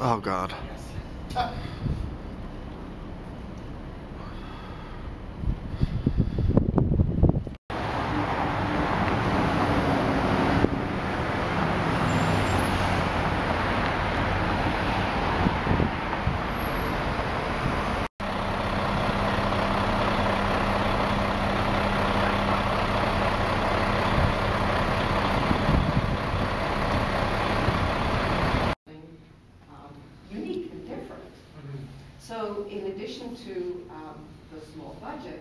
Oh God. um, unique and different. So in addition to um, the small budget,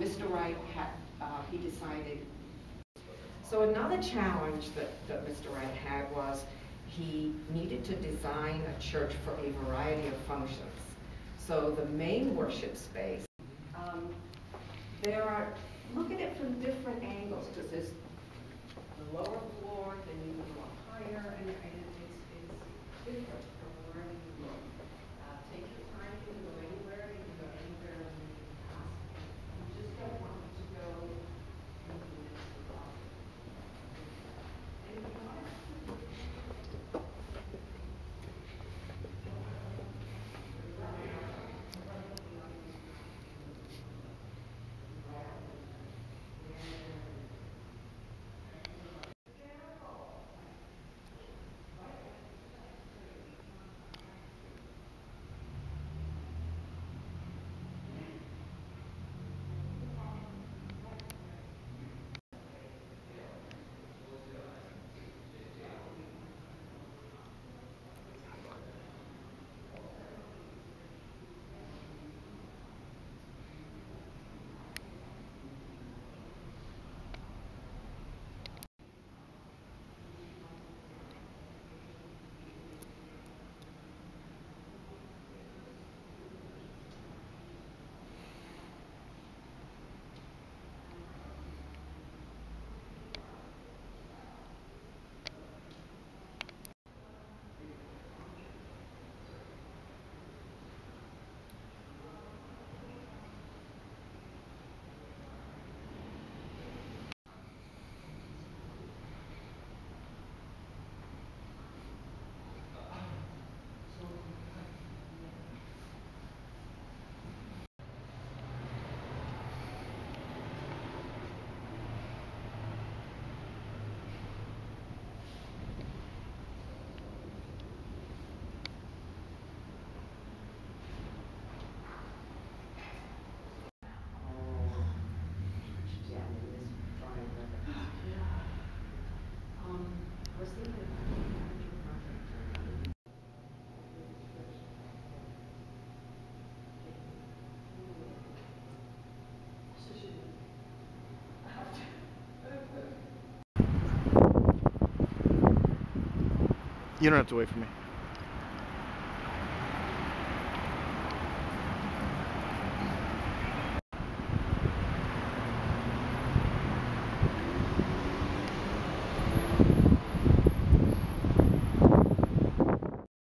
Mr. Wright had, uh, he decided. So another challenge that, that Mr. Wright had was he needed to design a church for a variety of functions. So the main worship space, um, there are, look at it from different angles, because there's the lower floor, then you go up higher, You don't have to wait for me.